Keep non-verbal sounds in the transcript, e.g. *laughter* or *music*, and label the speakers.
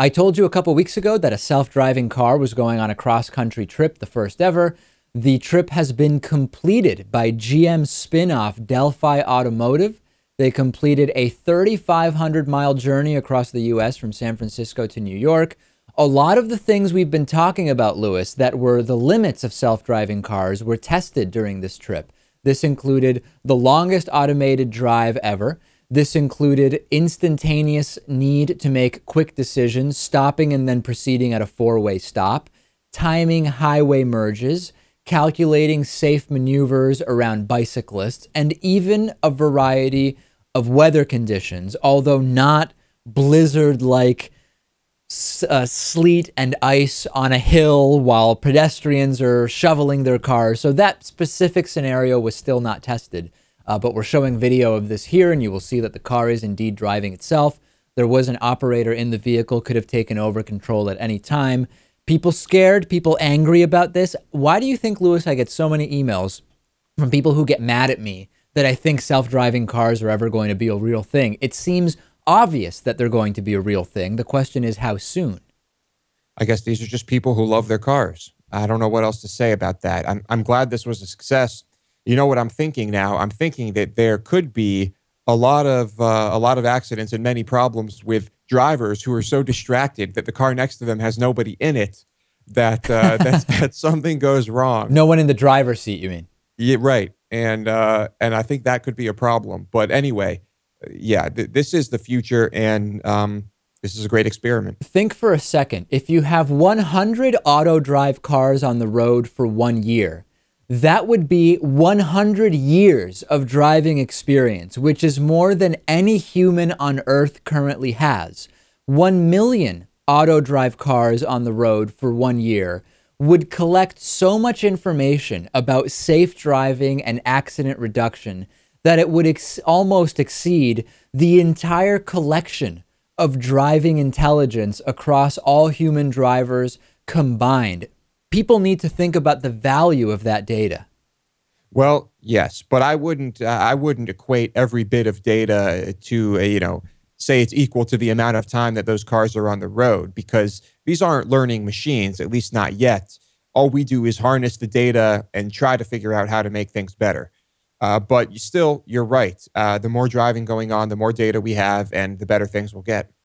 Speaker 1: I told you a couple weeks ago that a self driving car was going on a cross country trip, the first ever. The trip has been completed by GM spin off Delphi Automotive. They completed a 3,500 mile journey across the US from San Francisco to New York. A lot of the things we've been talking about, Lewis, that were the limits of self driving cars were tested during this trip. This included the longest automated drive ever. This included instantaneous need to make quick decisions, stopping and then proceeding at a four way stop, timing highway merges, calculating safe maneuvers around bicyclists, and even a variety of weather conditions, although not blizzard like uh, sleet and ice on a hill while pedestrians are shoveling their cars. So that specific scenario was still not tested. Uh, but we're showing video of this here, and you will see that the car is indeed driving itself. There was an operator in the vehicle, could have taken over control at any time. People scared, people angry about this. Why do you think, Lewis, I get so many emails from people who get mad at me that I think self driving cars are ever going to be a real thing? It seems obvious that they're going to be a real thing. The question is, how soon?
Speaker 2: I guess these are just people who love their cars. I don't know what else to say about that. I'm, I'm glad this was a success you know what I'm thinking now? I'm thinking that there could be a lot of uh, a lot of accidents and many problems with drivers who are so distracted that the car next to them has nobody in it that uh, *laughs* that, that something goes wrong.
Speaker 1: No one in the driver's seat, you mean?
Speaker 2: Yeah, right. And uh, and I think that could be a problem. But anyway, yeah, th- this is the future, and um, this is a great experiment.
Speaker 1: Think for a second. If you have 100 auto drive cars on the road for one year, that would be 100 years of driving experience, which is more than any human on earth currently has. 1 million auto drive cars on the road for one year would collect so much information about safe driving and accident reduction that it would ex- almost exceed the entire collection of driving intelligence across all human drivers combined people need to think about the value of that data.
Speaker 2: Well, yes, but I wouldn't. Uh, I wouldn't equate every bit of data to a, you know say it's equal to the amount of time that those cars are on the road because these aren't learning machines, at least not yet. All we do is harness the data and try to figure out how to make things better. Uh, but you still, you're right. Uh, the more driving going on, the more data we have, and the better things we'll get.